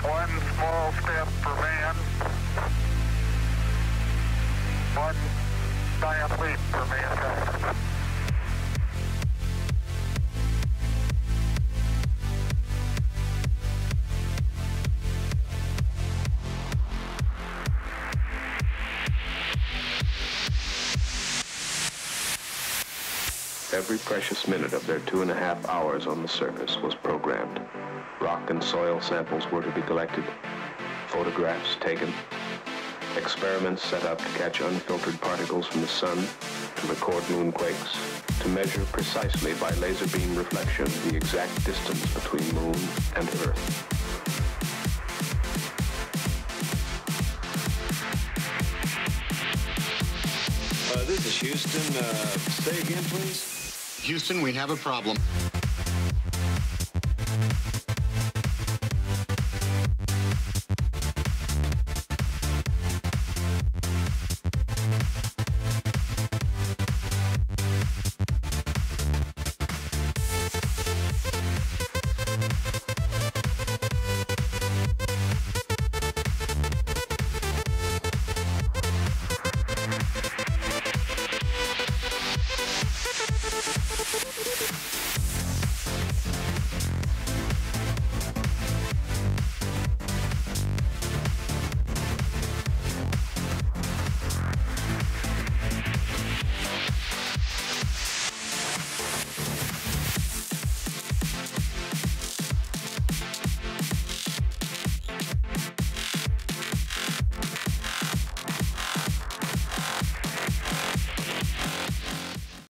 One small step for man. One giant leap for mankind. Every precious minute of their two and a half hours on the surface was programmed. Rock and soil samples were to be collected, photographs taken, experiments set up to catch unfiltered particles from the sun, to record moonquakes, to measure precisely by laser beam reflection the exact distance between moon and earth. Uh, this is Houston. Uh, say again, please. Houston, we have a problem.